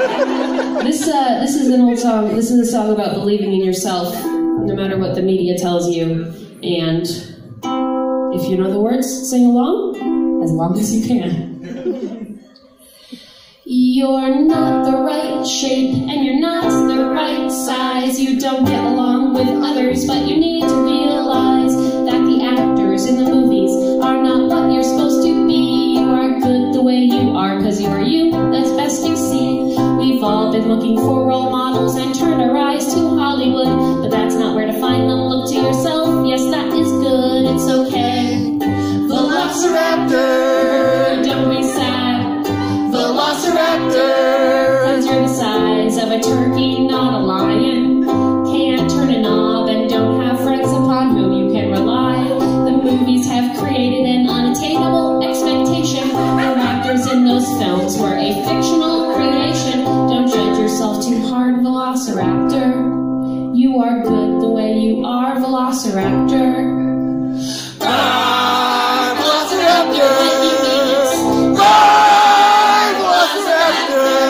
This uh, this is an old song. This is a song about believing in yourself, no matter what the media tells you. And if you know the words, sing along as long as you can. You're not the right shape and you're not the right size. You don't get along with others, but you need to realize that the actors in the movies are not what you're supposed to be. You are good the way you are, cause you are you, looking for role models and turned our eyes to Hollywood, but that's not where to find them. Look to yourself, yes, that is good, it's okay. Velociraptor, don't be sad. Velociraptor, cause you're the size of a turkey, not a lion. Can't turn a knob and don't have friends upon whom you can rely. The movies have created an unattainable expectation. The actors in those films were a Velociraptor. You are good the way you are, Velociraptor. Ah, Velociraptor! Ah, Velociraptor!